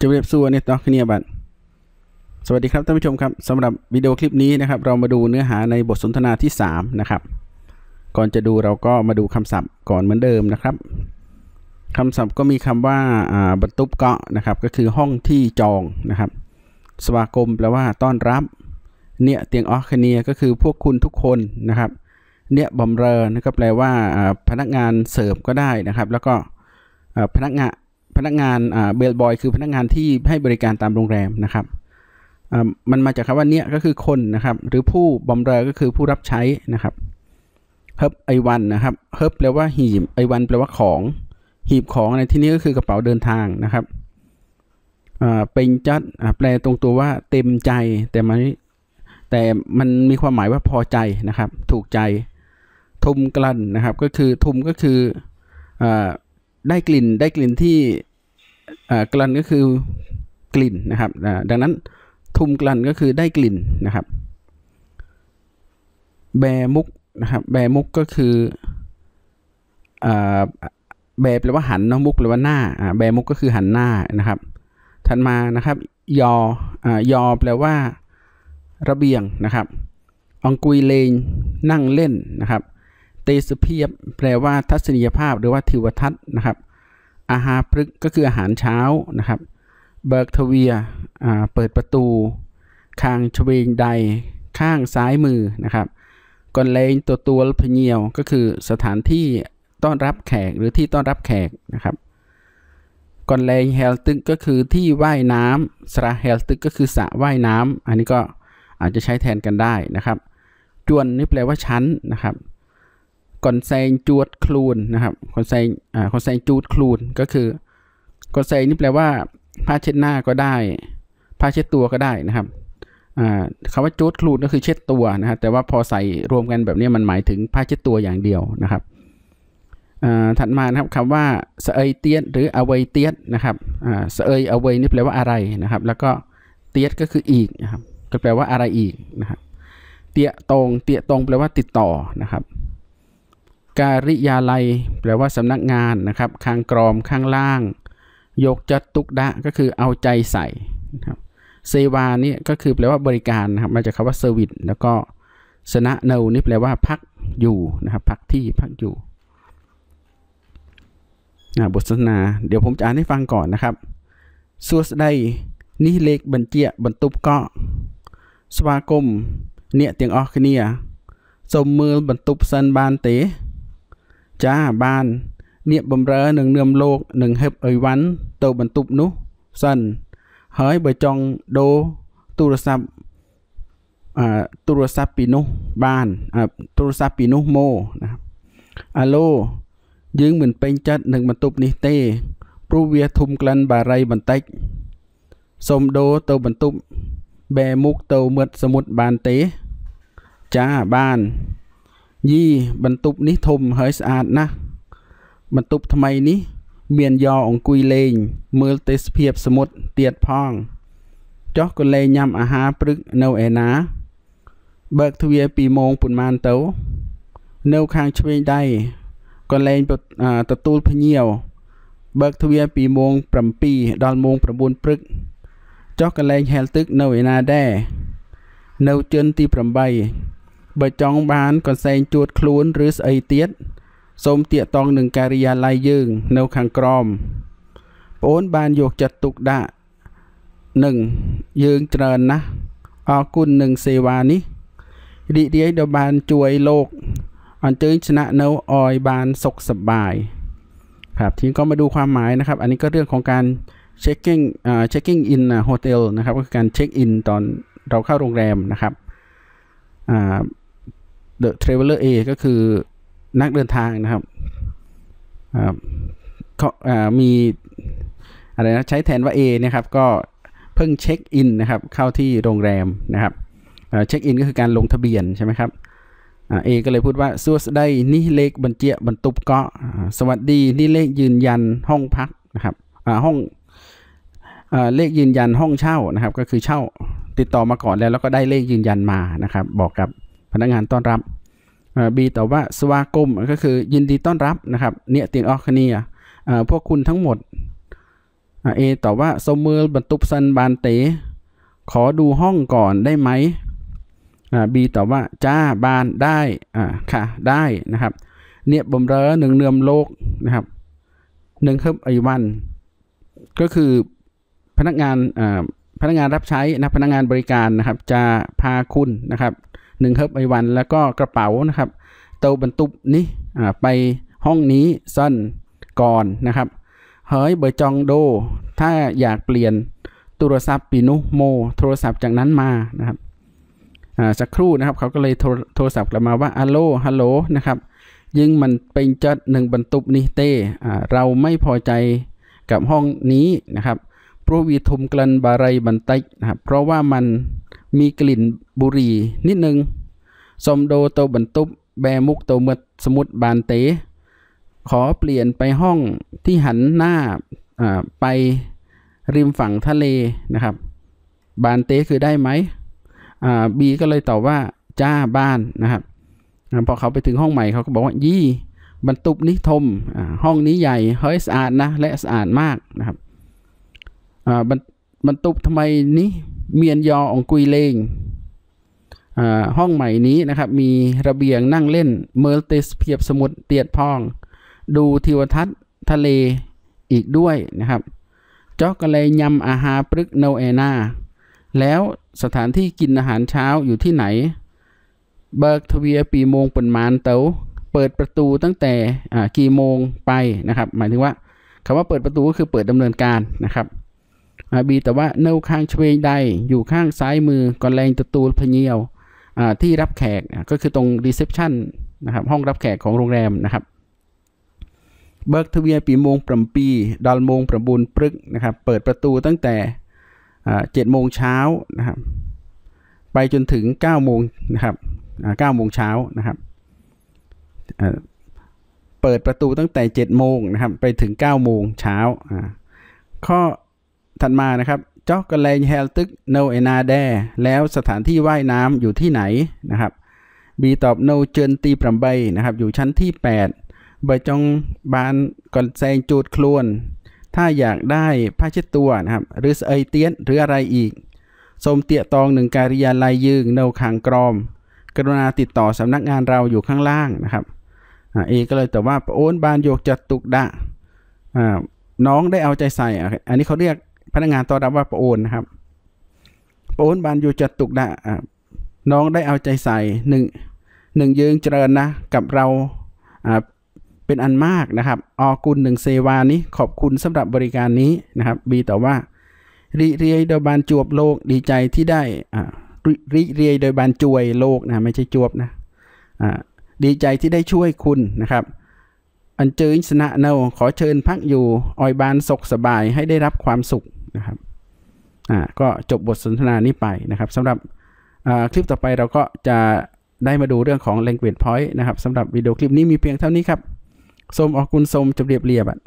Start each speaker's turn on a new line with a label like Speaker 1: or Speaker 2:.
Speaker 1: จะเรียบซัวเนี่ยต่อขึ้นเนี่ยบัดสวัสดีครับท่านผู้ชมครับสำหรับวิดีโอคลิปนี้นะครับ เรามาดูเนื้อหาในบทสนทนาที่ 3 นะครับ ก่อนจะดูเราก็มาดูคำศัพท์ก่อนเหมือนเดิมนะครับคำศัพท์ก็มีคำว่าอ่าบรรทุบเกาะนะครับ ก็คือห้องที่จองนะครับ สวากรมแปลว่าต้อนรับ เนี่ยเตียงออคเนียก็คือพวกคุณทุกคนนะครับ เนี่ยบำเรอนี่ก็แปลว่าพนักงานเสิร์ฟก็ได้นะครับ แล้วก็พนักงาน พนักงานเบลบอยคือพนักงานที่ให้บริการตามโรงแรมนะครับมันมาจากคำว่าเนี่ยก็คือคนนะครับหรือผู้บำเรอก็คือผู้รับใช้นะครับเฮิบไอวันนะครับเฮิบแปลว่าหีบไอวันแปลว่าของ หีบของในที่นี้ก็คือกระเป๋าเดินทางนะครับเป็นจัดแปลตรงตัวว่าเต็มใจแต่มันแต่มันมีความหมายว่าพอใจนะครับ ถูกใจ ทุมกลั่นนะครับ ก็คือทุมก็คืออ ได้กลิ่นได้กลิ่นที่กลั่นก็คือกลิ่นนะครับดังนั้นทุมกลั่นก็คือได้กลิ่นนะครับ แบมุกนะครับแบมุกก็คือแบแปลว่าหันเนาะมุกแปลว่าหน้าแบมุกก็คือหันหน้านะครับถัดมานะครับยออ่ายอแปลว่า ระเบียงนะครับ អង្គុយលេងนั่งเล่นนะครับ ទេសភាពแปลว่าทัศนียภาพหรือว่าทิวทัศน์นะครับ អាហារព្រឹកก็คืออาหารเช้านะครับ បើកទ្វារอ่าเปิดประตู ខាងឆ្វេងដៃ ข้างซ้ายมือนะครับកន្លែងទទួលភ្ញៀវก็คือสถานที่ต้อนรับแขกหรือที่ต้อนรับแขกนะครับកន្លែងហែលទឹកก็คือที่ว่ายน้ำสระเฮลตึกก็คือสระว่ายน้ำอันนี้ก็อาจจะใช้แทนกันได้นะครับ จวนนี่แปลว่าชั้นนะครับ กอนแซงจวดคลูนนะครับก่อนแซงอ่าก่อนแซงจูดคลูนก็คือกอนแซงนี่แปลว่าผ้าเช็ดหน้าก็ได้ผ้าเช็ดตัวก็ได้นะครับอ่าคำว่าจูดคลูนก็คือเช็ดตัวนะครับแต่ว่าพอใส่รวมกันแบบนี้มันหมายถึงผ้าเช็ดตัวอย่างเดียวนะครับอ่าถัดมานะครับคำว่าเสเอยเตียดหรืออเวยเตียดนะครับอ่าเสเอยอเวยนี่แปลว่าอะไรนะครับ แล้วก็เตียดก็คืออีกนะครับก็แปลว่าอะไรอีกนะครับเตียตรงเตียตรงแปลว่าติดต่อนะครับ การิยาลัย แปลว่าสำนักงานนะครับข้างกรอมข้างล่าง ยกจัดตุกดะก็คือเอาใจใส่นะครับเซวานี่ก็คือแปลว่าบริการนะครับมาจากคำว่าเซอร์วิสแล้วก็สนะเนวนี่แปลว่าพักอยู่นะครับพักที่พักอยู่บทสนทนา เดี๋ยวผมจะอ่านให้ฟังก่อนนะครับส่วสใดนี่เลกบันเจียบันตุบก็สวากมเนี่ยเตียงออคเนียสมมือบันตุบสันบานเต ចាបាននាគបំរើនឹងនាមលោកនឹងហឹបអីវ៉ាន់ទៅបន្ទប់នោះសិនហើយបើចង់ដូរទូរស័ព្ទអឺទូរស័ព្ទពីនោះបានទូរស័ព្ទពីនោះមកណាអាឡូយើងមិនពេញចិត្តនឹងបន្ទប់នេះទេ ព្រោះវាធំក្លិនបារីបន្តិចសូមដូរទៅបន្ទប់បែមុខទៅមាត់សមុទ្របានទេ ចាបាន យីបន្ទប់នេះធំហើយស្អាតណាស់បន្ទប់ថ្មីនេះ មានយ៉អង្គុយលេង មើលទេសភាពសមុទ្រទៀតផងចុះក៏លេងញ៉ាំអាហារព្រឹកនៅឯណា បើកទ្វារពីម៉ោងប៉ុន្មានទៅ នៅខាងឆ្វេងដៃក៏លេងទទួលភ្ញៀវបើកទ្វារពីម៉ោង7ដល់ម៉ោង9ព្រឹកចុះកលែងហែលទឹកនៅឯណាដែរនៅជឿនទី8 បើចង់បានកសែងជួតខ្លួនឬស្អីទៀតសូមតាកតងនឹងការិយាល័យយើងនៅខាងក្រមប្អូនបានយកចិត្តទុកដាក់នឹងយើងច្រើនណាស់អរគុណនឹងសេវានេះរីករាយដែលបានជួយលោកអញ្ជើញស្នាក់នៅអោយបានសុខសប្បាយครับทีนี้ก็มาดูความหมายนะครับ อันนี้ก็เรื่องของการ checking อ่า checking in hotel นะครับก็คือการเช็คอินตอนเราเข้าโรงแรมนะครับอ่า the traveler A ก็คือนักเดินทางนะครับเขามีอะไรนะใช้แทนว่า A นะครับก็เพิ่งเช็คอินนะครับเข้าที่โรงแรมนะครับเช็คอินก็คือการลงทะเบียนใช่ไหมครับเอก็เลยพูดว่าสวัสดีนี่เลขบัญเจียบรรทุบกาะสวัสดีนี่เลขยืนยันห้องพักนะครับห้องเลขยืนยันห้องเช่านะครับ ก็คือเช่าติดต่อมาก่อนแล้วแล้วก็ได้เลขยืนยันมานะครับ บอกกับ พนักงานต้อนรับบีต่อว่าสวากรมก็คือยินดีต้อนรับนะครับเนี่ยเตียงออกคเนียพวกคุณทั้งหมดเอตอบว่าสมือบรรทุบซันบานเต ขอดูห้องก่อนได้ไหมบีตอบว่าจ้าบานได้ค่ะได้นะครับเนี่ยบ่มเรอหนึ่งเนือมโลกนะครับหนึ่งครับไอวัน ก็คือพนักงานพนักงานรับใช้นะพนักงานบริการนะครับ จะพาคุณนะครับ หนึ่งครับไอวันแล้วก็กระเป๋านะครับ เตาบรรทุบนี้ไปห้องนี้สั้นก่อนนะครับเฮ้ยเบอร์จองโด ถ้าอยากเปลี่ยนโทรศัพท์ปีนุโม โทรศัพท์จากนั้นมานะครับสักครู่นะครับเขาก็เลยโทรศัพท์กลับมาว่าอัลโลฮัลโหลนะครับยึงมันเป็นจัดหนึ่งบรรทุบนี้เต้เราไม่พอใจกับห้องนี้นะครับเพราะวีทุมกลันบารายบันไตนะครับเพราะว่ามัน มีกลิ่นบุหรี่นิดนึงสมโดโตบรรทุบแบมุกโตเมดสมุดบานเต ขอเปลี่ยนไปห้องที่หันหน้าไปริมฝั่งทะเลนะครับ บานเตคือได้ไหมบีก็เลยตอบว่าจ้าบ้านนะครับพอเขาไปถึงห้องใหม่เขาก็บอกว่ายี่บรรทุบนิทมห้องนี้ใหญ่เฮ้ยสะอาดนะและสะอาดมากนะครับบรรทุบทำไมนี้ เมียนยอองกุยเลงห้องใหม่นี้นะครับ มีระเบียงนั่งเล่นเมอร์เตสเพียบสมุดเตียดพอง ดูทิวทัศน์ทะเลอีกด้วยนะครับจอกก็เลยยำอาหารปรึกโนเอนา แล้วสถานที่กินอาหารเช้าอยู่ที่ไหน បើកទ្វារពីម៉ោងប៉ុន្មានទៅเปิดประตูตั้งแต่กี่โมงไปนะครับ หมายถึงว่าคำว่าเปิดประตูก็คือเปิดดำเนินการนะครับ บีแต่ว่าនៅខាងឆ្វេងដៃอยู่ข้างซ้ายมือកន្លែងទទួលភ្ញៀវที่รับแขกก็คือตรง reception นะครับห้องรับแขกของโรงแรมนะครับបើកទ្វារពីម៉ោងប្រាំពីរដល់ម៉ោងប្រាំបួនព្រឹកนะครับเปิดประตูตั้งแต่เจ็ดโมงเช้านะครับไปจนถึงเก้าโมงนะครับเก้าโมงเช้านะครับเปิดประตูตั้งแต่เจ็ดโมงนะครับไปถึงเก้าโมงเช้าข้อ ถัดมานะครับจอกกระเลงเฮลตึกโนเอนาแดแล้วสถานที่ว่ายน้ำอยู่ที่ไหนนะครับบีตอบโนเจินตีปรำใบนะครับ อยู่ชั้นที่8ใบจองบานก่อนแซงจูดคลวน ถ้าอยากได้ผ้าเช็ดตัวนะครับ หรือเอยเตียนหรืออะไรอีกสมเตียตองหนึ่งการิยาลายยืงเนาขังกรอม กรุณาติดต่อสำนักงานเราอยู่ข้างล่างนะครับเอก็เลยแต่ว่าโอนบานโยกจัดตุกดะน้องได้เอาใจใส่ อันนี้เขาเรียก พนักงานต้อนรับว่าประโอนนะครับประโอนบานโยจัดตุกดะน้องได้เอาใจใส่หนึ่งหนึ่งยืงเจริญนะกับเราเป็นอันมากนะครับออกุลหนึ่งเซวานี้ขอบคุณสำหรับบริการนี้นะครับบีต่อว่าริเรียโดยบานจวบโลกดีใจที่ได้ริเรียโดยบานจวยโลกนะไม่ใช่จวบนะดีใจที่ได้ช่วยคุณนะครับ อันเจอสนะเนาขอเชิญพักอยู่ออยบานสกสบายให้ได้รับความสุข นะครับอ่าก็จบบทสนทนานี้ไปนะครับสำหรับคลิปต่อไปเราก็จะได้มาดูเรื่องของ language point นะครับสำหรับวิดีโอคลิปนี้มีเพียงเท่านี้ครับ สมออกคุณสมจบเรียบเรียบอะ